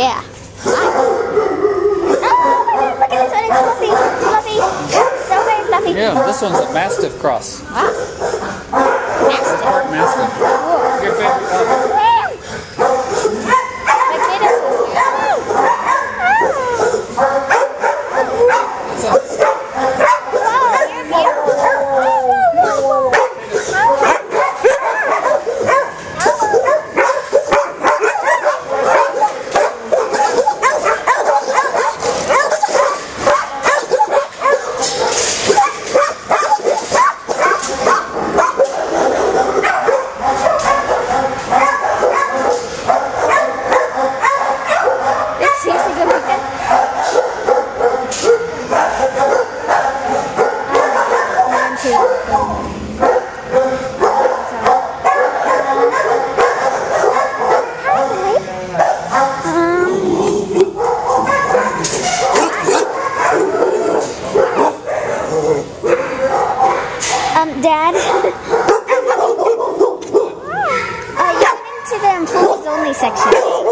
Yeah. Oh, look at this one. It's fluffy. Fluffy. So very fluffy. Yeah, this one's a Mastiff cross. Wow. Mastiff. Mastiff. Cool. Your favorite dog. to. Um, Dad? uh, you went into the employees-only section.